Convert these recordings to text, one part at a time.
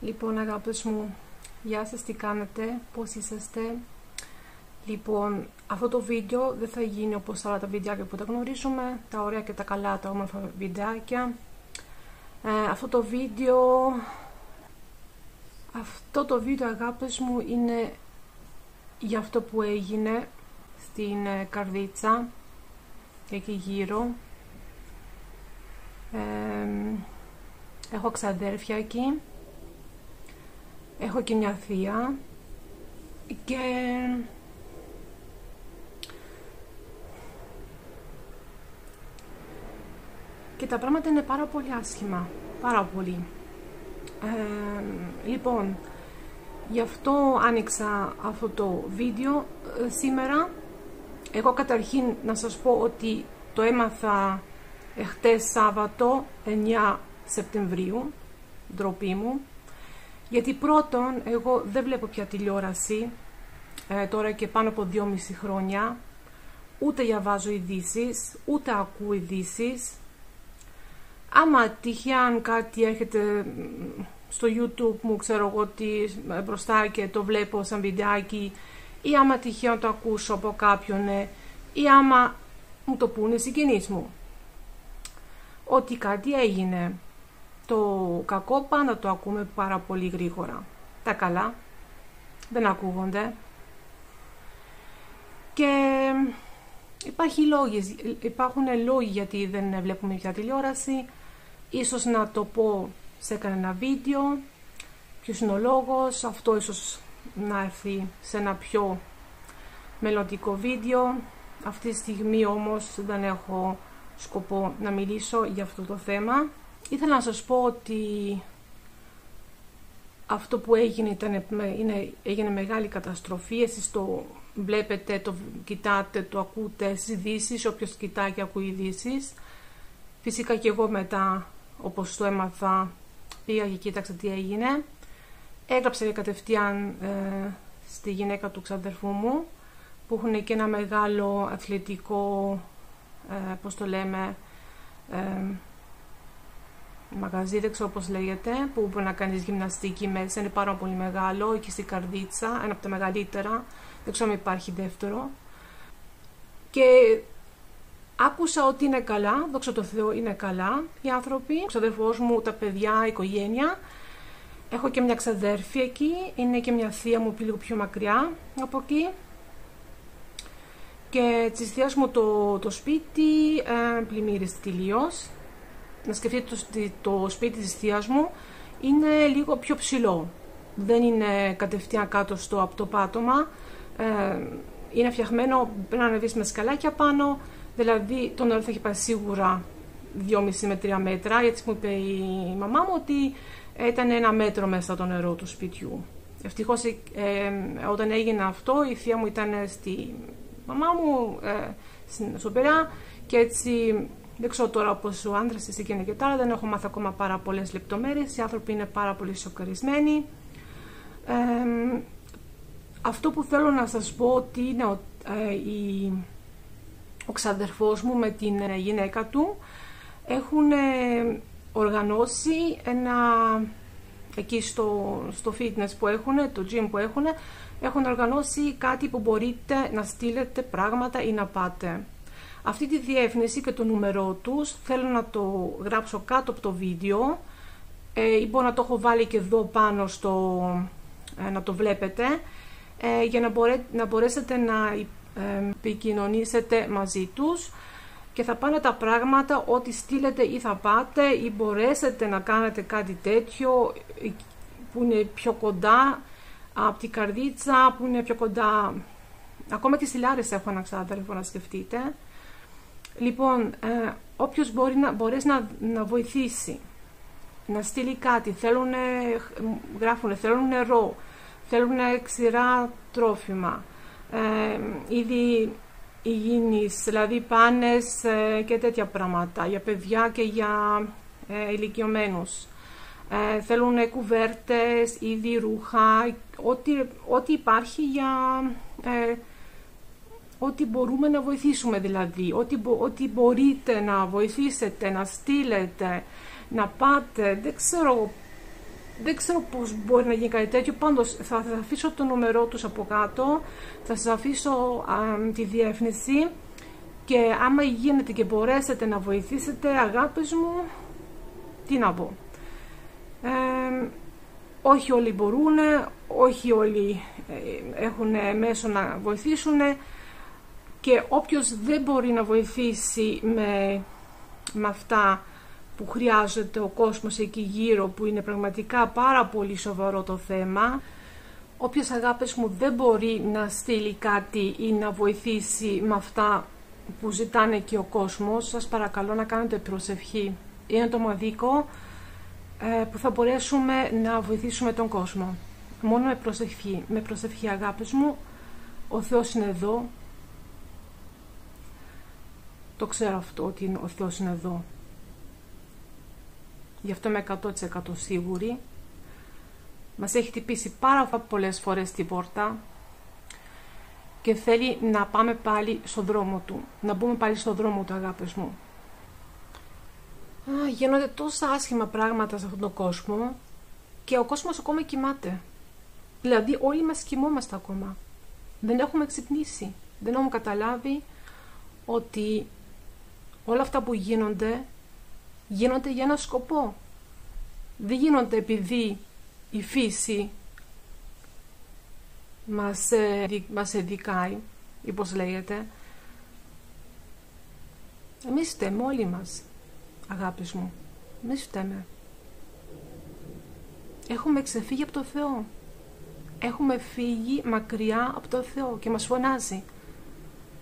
Λοιπόν αγάπες μου, γεια σας, τι κάνετε, πώς είσαστε. Λοιπόν, αυτό το βίντεο δεν θα γίνει όπως άλλα τα βιντεάκια που τα γνωρίζουμε Τα ωραία και τα καλά, τα όμορφα βιντεάκια. Ε, Αυτό το βίντεο Αυτό το βίντεο αγάπες μου είναι για αυτό που έγινε στην ε, Καρδίτσα εκεί γύρω. Ε, έχω ξαδέρφια εκεί έχω και μια θεία και και τα πράγματα είναι πάρα πολύ άσχημα πάρα πολύ. Ε, λοιπόν γι' αυτό άνοιξα αυτό το βίντεο ε, σήμερα. Εγώ καταρχήν να σας πω ότι το έμαθα εχθές Σάββατο 9 Σεπτεμβρίου ντροπή μου γιατί πρώτον, εγώ δεν βλέπω πια τηλεόραση ε, τώρα και πάνω από δυόμιση χρόνια. Ούτε διαβάζω ειδήσεις, ούτε ακούω ειδήσεις. Άμα τυχαία κάτι έρχεται στο YouTube μου, ξέρω εγώ τι ε, μπροστά και το βλέπω σαν βιντεάκι ή άμα τυχαία το ακούσω από κάποιον ε, ή άμα μου το πούνε οι συγγενείς μου ότι κάτι έγινε το κακό πάντα το ακούμε πάρα πολύ γρήγορα. Τα καλά δεν ακούγονται. Και υπάρχει λόγες, υπάρχουν λόγοι γιατί δεν βλέπουμε πια τηλεόραση. Ίσως να το πω σε κανένα βίντεο. Ποιος είναι ο λόγος. Αυτό ίσως να έρθει σε ένα πιο μελλοντικό βίντεο. Αυτή τη στιγμή όμως δεν έχω σκοπό να μιλήσω για αυτό το θέμα. Ήθελα να σας πω ότι αυτό που έγινε ήταν, είναι, έγινε μεγάλη καταστροφή. Εσείς το βλέπετε, το κοιτάτε, το ακούτε στις ειδήσεις, όποιος κοιτάει και ακούει ειδήσεις. Φυσικά και εγώ μετά, όπως το έμαθα, πήγα και κοίταξα τι έγινε. Έγραψα κατευθείαν ε, στη γυναίκα του ξαδερφού μου, που έχουν και ένα μεγάλο αθλητικό, ε, πώς το λέμε, ε, μαγαζί, δεν ξέρω πώς λέγεται, που μπορεί να κάνεις γυμναστική μέσα, είναι πάρα πολύ μεγάλο, εκεί στην Καρδίτσα, ένα από τα μεγαλύτερα, δεν ξέρω αν υπάρχει δεύτερο. Και άκουσα ότι είναι καλά, δόξα τω Θεώ είναι καλά οι άνθρωποι, ο ξαδερφός μου, τα παιδιά, η οικογένεια. Έχω και μια ξαδέρφη εκεί, είναι και μια θεία μου λίγο πιο μακριά από εκεί. Και της θείας μου το, το σπίτι ε, πλημμύρισε τελείως να σκεφτείτε ότι το σπίτι της θείας μου είναι λίγο πιο ψηλό. Δεν είναι κατευθείαν κάτω στο από το πάτωμα. Ε, είναι φτιαγμένο, πρέπει να ανεβείς με σκαλάκια πάνω, δηλαδή το νερό θα έχει πάει σίγουρα 2,5 με 3 μέτρα, γιατί μου είπε η μαμά μου ότι ήταν ένα μέτρο μέσα το νερό του σπιτιού. Ευτυχώς ε, όταν έγινε αυτό η θεία μου ήταν στη μαμά μου, ε, στο Περά και έτσι δεν ξέρω τώρα πώς ο άντρα της εκείνη και τώρα, δεν έχω μάθει ακόμα πάρα πολλές λεπτομέρειες. Οι άνθρωποι είναι πάρα πολύ σοκαρισμένοι. Ε, αυτό που θέλω να σας πω ότι είναι ο, ε, η, ο ξαδερφός μου με την ε, γυναίκα του έχουν ε, οργανώσει ένα εκεί στο, στο fitness που έχουν, το gym που έχουν έχουν οργανώσει κάτι που μπορείτε να στείλετε πράγματα ή να πάτε αυτή τη διεύθυνση και το νούμερό τους θέλω να το γράψω κάτω από το βίντεο. Ε, ή μπορώ να το έχω βάλει και εδώ πάνω στο, ε, να το βλέπετε. Ε, για να, μπορέ, να μπορέσετε να ε, επικοινωνήσετε μαζί τους. Και θα πάνε τα πράγματα ότι στείλετε ή θα πάτε ή μπορέσετε να κάνετε κάτι τέτοιο που είναι πιο κοντά από την καρδίτσα, που είναι πιο κοντά. Ακόμα και στη Λάρισα έχω ένα ξάδερφο να σκεφτείτε Λοιπόν, ε, όποιος μπορεί να, μπορέσει να, να βοηθήσει, να στείλει κάτι, θέλουν, γράφουν, θέλουν νερό, θέλουν ξηρά τρόφιμα, ε, ήδη υγιεινής, δηλαδή πάνες ε, και τέτοια πράγματα για παιδιά και για ε, ηλικιωμένους. Ε, θέλουν κουβέρτες, είδη ρούχα, ό,τι, ό,τι υπάρχει για ε, ό,τι μπορούμε να βοηθήσουμε δηλαδή, ό,τι, ό,τι μπορείτε να βοηθήσετε, να στείλετε, να πάτε, δεν ξέρω δεν ξέρω πώς μπορεί να γίνει κάτι τέτοιο, πάντως θα, θα αφήσω το νούμερό τους από κάτω, θα σας αφήσω τη διεύθυνση. Και άμα γίνεται και μπορέσετε να βοηθήσετε αγάπες μου, τι να πω. Ε, όχι όλοι μπορούν, όχι όλοι ε, έχουν μέσο να βοηθήσουν και όποιος δεν μπορεί να βοηθήσει με, με αυτά που χρειάζεται ο κόσμος εκεί γύρω που είναι πραγματικά πάρα πολύ σοβαρό το θέμα όποιος αγάπης μου δεν μπορεί να στείλει κάτι ή να βοηθήσει με αυτά που ζητάνε και ο κόσμος σας παρακαλώ να κάνετε προσευχή. Είναι το μαδίκο ε, που θα μπορέσουμε να βοηθήσουμε τον κόσμο. Μόνο με προσευχή με προσευχή αγάπης μου ο Θεός είναι εδώ το ξέρω αυτό ότι ο Θεός είναι εδώ γι' αυτό είμαι 100% σίγουρη. Μας έχει χτυπήσει πάρα πολλές φορές την πόρτα και θέλει να πάμε πάλι στον δρόμο του, να μπούμε πάλι στον δρόμο του αγάπης μου. Α, γίνονται τόσα άσχημα πράγματα σε αυτόν τον κόσμο και ο κόσμος ακόμα κοιμάται. Δηλαδή όλοι μας κοιμόμαστε ακόμα. Δεν έχουμε ξυπνήσει. Δεν έχουμε καταλάβει ότι όλα αυτά που γίνονται γίνονται για ένα σκοπό. Δεν γίνονται επειδή η φύση μας, ε, μας εδικάει ή πώς λέγεται. Εμείς φταίμε όλοι μας, αγάπης μου. Εμείς φταίμε. Έχουμε ξεφύγει από το Θεό. Έχουμε φύγει μακριά από το Θεό και μας φωνάζει.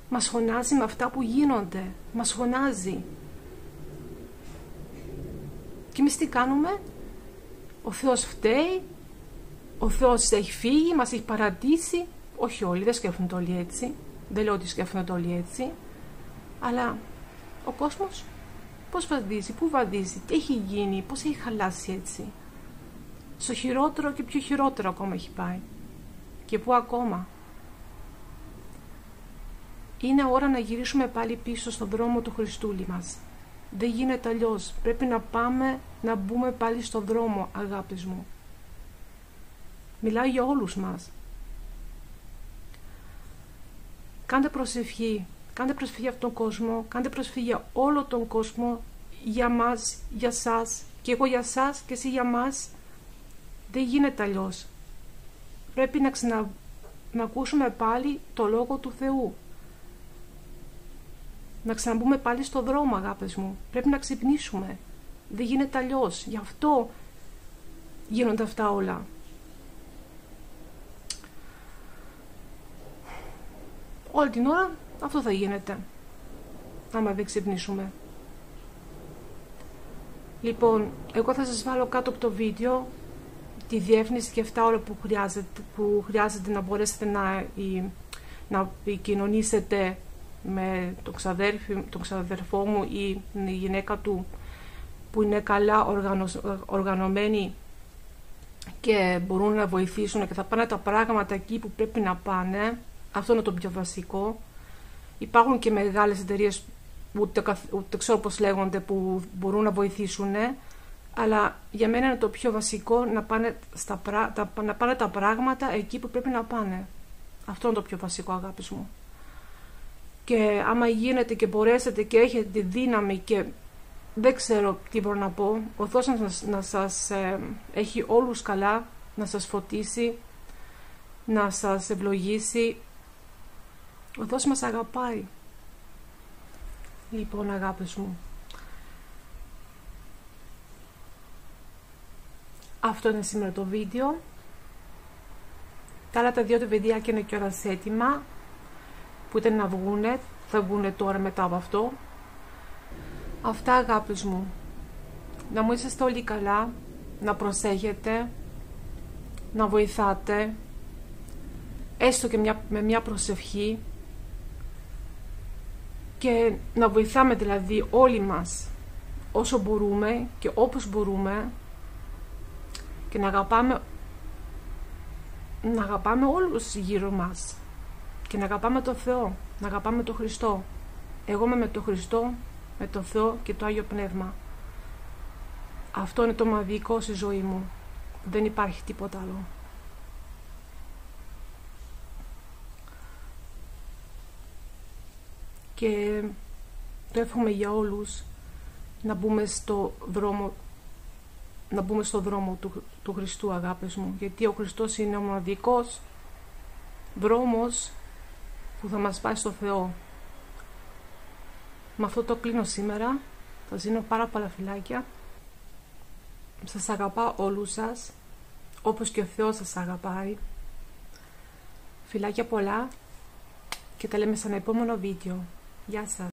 Μας φωνάζει με αυτά που γίνονται. Μας φωνάζει. Και εμείς τι κάνουμε, ο Θεός φταίει, ο Θεός έχει φύγει, μας έχει παρατήσει. Όχι όλοι, δεν σκέφτονται όλοι έτσι. Δεν λέω ότι σκέφτονται όλοι έτσι. Αλλά ο κόσμος πώς βαδίζει, πού βαδίζει, τι έχει γίνει, πώς έχει χαλάσει έτσι. Στο χειρότερο και πιο χειρότερο ακόμα έχει πάει. Και πού ακόμα; Είναι ώρα να γυρίσουμε πάλι πίσω στον δρόμο του Χριστούλη μας. Δεν γίνεται αλλιώς. Πρέπει να πάμε να μπούμε πάλι στον δρόμο, αγάπης μου. Μιλάει για όλους μας. Κάντε προσευχή. Κάντε προσευχή για αυτόν τον κόσμο. Κάντε προσευχή για όλο τον κόσμο. Για μας, για σας. Και εγώ για σας και εσύ για μας. Δεν γίνεται αλλιώς. Πρέπει να ξανα... να ακούσουμε πάλι το Λόγο του Θεού να ξαναμπούμε πάλι στο δρόμο αγάπες μου. Πρέπει να ξυπνήσουμε. Δεν γίνεται αλλιώς. Γι' αυτό γίνονται αυτά όλα. Όλη την ώρα αυτό θα γίνεται. Άμα δεν ξυπνήσουμε. Λοιπόν, εγώ θα σας βάλω κάτω από το βίντεο τη διεύθυνση και αυτά όλα που χρειάζεται, που χρειάζεται να μπορέσετε να, να επικοινωνήσετε με τον, ξαδέρφι, τον ξαδερφό μου ή η γυναίκα του που είναι καλά οργανωμένοι και μπορούν να βοηθήσουν και θα πάνε τα πράγματα εκεί που πρέπει να πάνε. Αυτό είναι το πιο βασικό. Υπάρχουν και μεγάλες εταιρείες ούτε, ούτε ξέρω πώς λέγονται που μπορούν να βοηθήσουν αλλά για μένα είναι το πιο βασικό να πάνε, στα, να πάνε τα πράγματα εκεί που πρέπει να πάνε. Αυτό είναι το πιο βασικό αγάπης μου και άμα γίνεται και μπορέσετε και έχετε τη δύναμη και δεν ξέρω τι μπορώ να πω, ο Θεός να σας, να σας ε, έχει όλους καλά, να σας φωτίσει, να σας ευλογήσει. Ο Θεός μας αγαπάει. Λοιπόν αγάπης μου. Αυτό είναι σήμερα το βίντεο. Τα άλλα τα δύο του βιντεάκια είναι κιόλας έτοιμα που ήταν να βγούνε, θα βγούνε τώρα μετά από αυτό. Αυτά αγάπης μου. Να μου είσαστε όλοι καλά, να προσέχετε, να βοηθάτε, έστω και μια, με μια προσευχή και να βοηθάμε δηλαδή όλοι μας όσο μπορούμε και όπως μπορούμε και να αγαπάμε να αγαπάμε όλους γύρω μας και να αγαπάμε τον Θεό, να αγαπάμε τον Χριστό. Εγώ είμαι με τον Χριστό, με τον Θεό και το Άγιο Πνεύμα. Αυτό είναι το μαδικό στη ζωή μου. Δεν υπάρχει τίποτα άλλο. Και το εύχομαι για όλους να μπούμε στο δρόμο να μπούμε στο δρόμο του, του Χριστού αγάπης μου γιατί ο Χριστός είναι ο μοναδικός δρόμος που θα μας πάει στο Θεό. Με αυτό το κλείνω σήμερα. Θα ζήνω πάρα πολλά φυλάκια. Σας αγαπάω όλους σας όπως και ο Θεός σας αγαπάει. Φιλάκια πολλά και τα λέμε σε ένα επόμενο βίντεο. Γεια σας